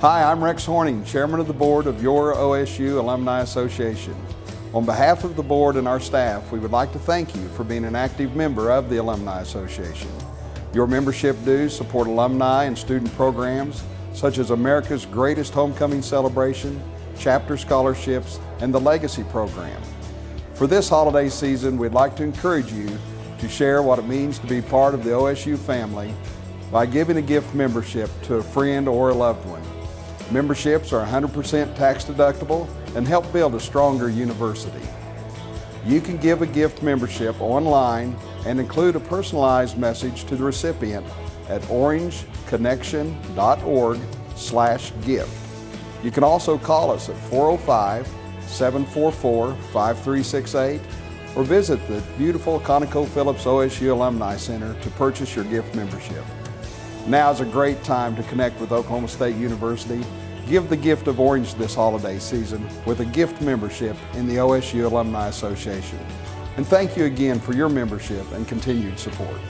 Hi, I'm Rex Horning, Chairman of the Board of your OSU Alumni Association. On behalf of the board and our staff, we would like to thank you for being an active member of the Alumni Association. Your membership dues support alumni and student programs such as America's Greatest Homecoming Celebration, chapter scholarships, and the Legacy Program. For this holiday season, we'd like to encourage you to share what it means to be part of the OSU family by giving a gift membership to a friend or a loved one. Memberships are 100% tax deductible and help build a stronger university. You can give a gift membership online and include a personalized message to the recipient at orangeconnection.org slash gift. You can also call us at 405-744-5368 or visit the beautiful ConocoPhillips OSU Alumni Center to purchase your gift membership. Now is a great time to connect with Oklahoma State University. Give the gift of orange this holiday season with a gift membership in the OSU Alumni Association. And thank you again for your membership and continued support.